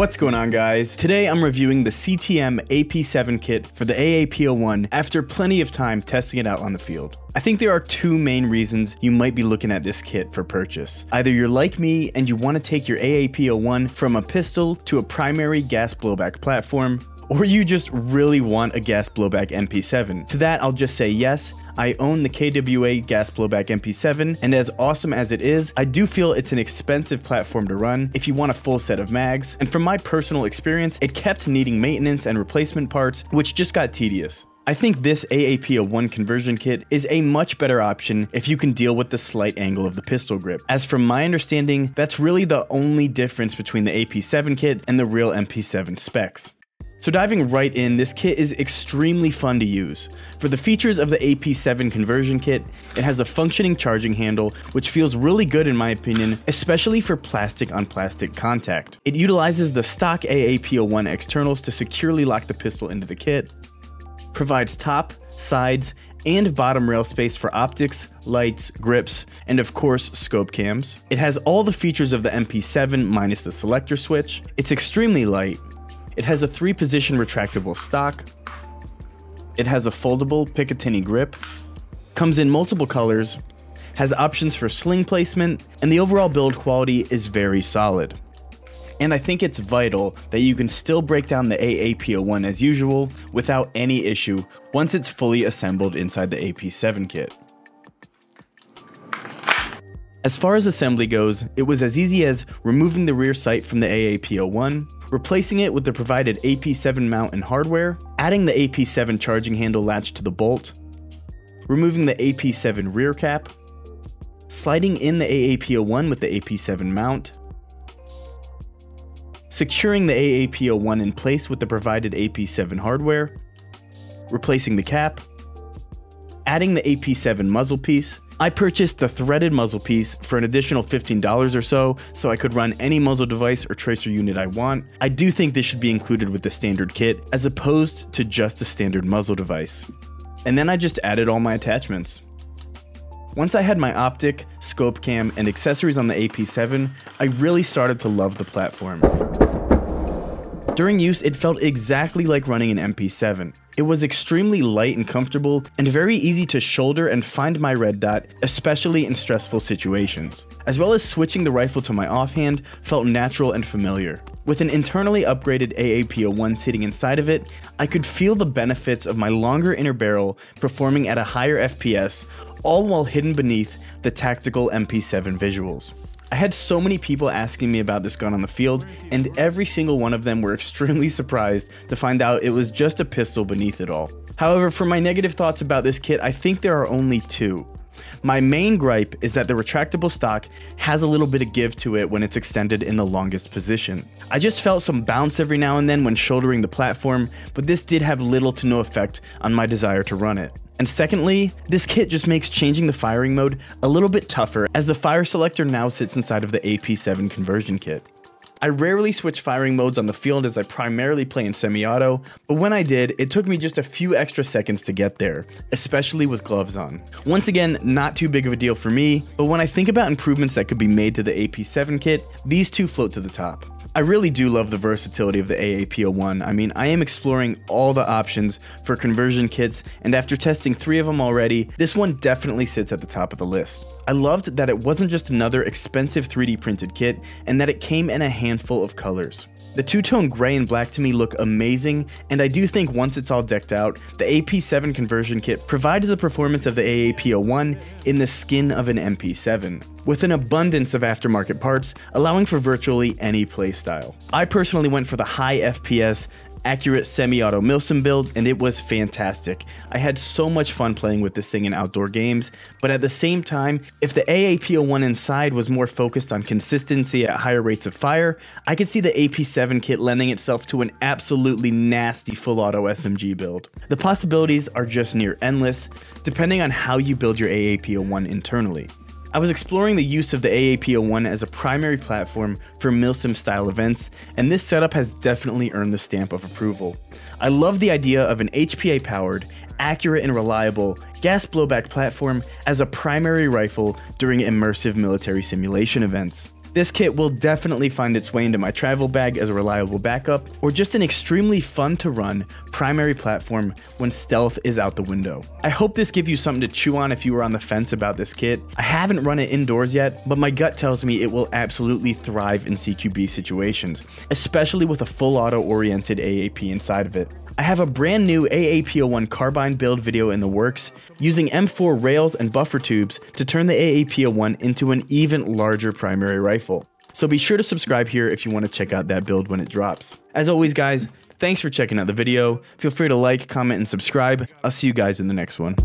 What's going on guys? Today I'm reviewing the CTM AP7 kit for the AAP01 after plenty of time testing it out on the field. I think there are two main reasons you might be looking at this kit for purchase. Either you're like me and you want to take your AAP01 from a pistol to a primary gas blowback platform, or you just really want a gas blowback MP7. To that I'll just say yes, I own the KWA gas blowback MP7, and as awesome as it is, I do feel it's an expensive platform to run if you want a full set of mags, and from my personal experience, it kept needing maintenance and replacement parts, which just got tedious. I think this AAP01 conversion kit is a much better option if you can deal with the slight angle of the pistol grip. As from my understanding, that's really the only difference between the AP7 kit and the real MP7 specs. So diving right in, this kit is extremely fun to use. For the features of the AP7 conversion kit, it has a functioning charging handle, which feels really good in my opinion, especially for plastic on plastic contact. It utilizes the stock AAP01 externals to securely lock the pistol into the kit, provides top, sides, and bottom rail space for optics, lights, grips, and of course scope cams. It has all the features of the MP7 minus the selector switch. It's extremely light, it has a three position retractable stock. It has a foldable Picatinny grip. Comes in multiple colors. Has options for sling placement, and the overall build quality is very solid. And I think it's vital that you can still break down the AAP01 as usual without any issue once it's fully assembled inside the AP7 kit. As far as assembly goes, it was as easy as removing the rear sight from the AAP01, replacing it with the provided AP7 mount and hardware, adding the AP7 charging handle latch to the bolt, removing the AP7 rear cap, sliding in the AAP01 with the AP7 mount, securing the AAP01 in place with the provided AP7 hardware, replacing the cap, adding the AP7 muzzle piece, I purchased the threaded muzzle piece for an additional $15 or so, so I could run any muzzle device or tracer unit I want. I do think this should be included with the standard kit, as opposed to just the standard muzzle device. And then I just added all my attachments. Once I had my optic, scope cam, and accessories on the AP7, I really started to love the platform. During use, it felt exactly like running an MP7. It was extremely light and comfortable, and very easy to shoulder and find my red dot, especially in stressful situations. As well as switching the rifle to my offhand felt natural and familiar. With an internally upgraded AAP01 sitting inside of it, I could feel the benefits of my longer inner barrel performing at a higher FPS, all while hidden beneath the tactical MP7 visuals. I had so many people asking me about this gun on the field, and every single one of them were extremely surprised to find out it was just a pistol beneath it all. However, for my negative thoughts about this kit, I think there are only two. My main gripe is that the retractable stock has a little bit of give to it when it's extended in the longest position. I just felt some bounce every now and then when shouldering the platform, but this did have little to no effect on my desire to run it. And secondly, this kit just makes changing the firing mode a little bit tougher as the fire selector now sits inside of the AP7 conversion kit. I rarely switch firing modes on the field as I primarily play in semi-auto, but when I did, it took me just a few extra seconds to get there, especially with gloves on. Once again, not too big of a deal for me, but when I think about improvements that could be made to the AP7 kit, these two float to the top. I really do love the versatility of the AAP01. I mean, I am exploring all the options for conversion kits, and after testing three of them already, this one definitely sits at the top of the list. I loved that it wasn't just another expensive 3D printed kit, and that it came in a handful of colors. The two-tone gray and black to me look amazing, and I do think once it's all decked out, the AP7 conversion kit provides the performance of the AAP01 in the skin of an MP7, with an abundance of aftermarket parts, allowing for virtually any playstyle. I personally went for the high FPS accurate semi-auto Milsim build, and it was fantastic. I had so much fun playing with this thing in outdoor games, but at the same time, if the AAP01 inside was more focused on consistency at higher rates of fire, I could see the AP7 kit lending itself to an absolutely nasty full auto SMG build. The possibilities are just near endless, depending on how you build your AAP01 internally. I was exploring the use of the AAP01 as a primary platform for Milsim style events, and this setup has definitely earned the stamp of approval. I love the idea of an HPA powered, accurate and reliable gas blowback platform as a primary rifle during immersive military simulation events. This kit will definitely find its way into my travel bag as a reliable backup, or just an extremely fun to run primary platform when stealth is out the window. I hope this gives you something to chew on if you were on the fence about this kit. I haven't run it indoors yet, but my gut tells me it will absolutely thrive in CQB situations, especially with a full auto oriented AAP inside of it. I have a brand new AAP01 carbine build video in the works, using M4 rails and buffer tubes to turn the AAP01 into an even larger primary rifle. So be sure to subscribe here if you want to check out that build when it drops. As always guys, thanks for checking out the video, feel free to like, comment, and subscribe, I'll see you guys in the next one.